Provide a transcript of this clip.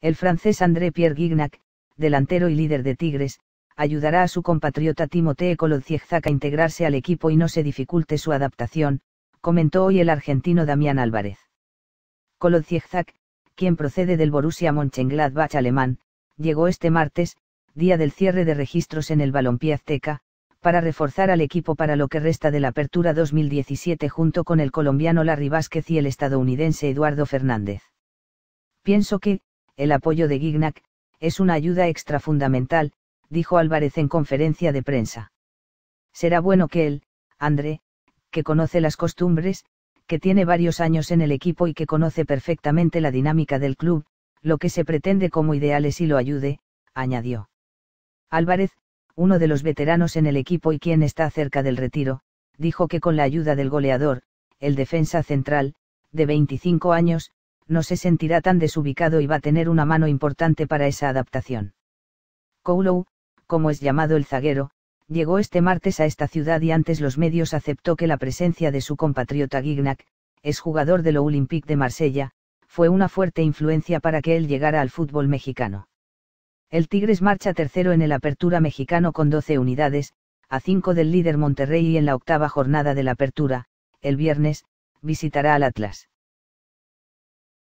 El francés André Pierre Gignac, delantero y líder de Tigres, ayudará a su compatriota Timothée Kolodziejczak a integrarse al equipo y no se dificulte su adaptación, comentó hoy el argentino Damián Álvarez. Kolodziejczak, quien procede del Borussia Mönchengladbach alemán, llegó este martes, día del cierre de registros en el balompié azteca, para reforzar al equipo para lo que resta de la apertura 2017 junto con el colombiano Larry Vázquez y el estadounidense Eduardo Fernández. Pienso que, el apoyo de Gignac, es una ayuda extra fundamental, dijo Álvarez en conferencia de prensa. Será bueno que él, André, que conoce las costumbres, que tiene varios años en el equipo y que conoce perfectamente la dinámica del club, lo que se pretende como ideales y lo ayude, añadió. Álvarez, uno de los veteranos en el equipo y quien está cerca del retiro, dijo que con la ayuda del goleador, el defensa central, de 25 años, no se sentirá tan desubicado y va a tener una mano importante para esa adaptación. Koulow, como es llamado el zaguero, llegó este martes a esta ciudad y antes los medios aceptó que la presencia de su compatriota Gignac, es jugador del Olympique de Marsella, fue una fuerte influencia para que él llegara al fútbol mexicano. El Tigres marcha tercero en el Apertura mexicano con 12 unidades, a 5 del líder Monterrey y en la octava jornada de la Apertura, el viernes, visitará al Atlas.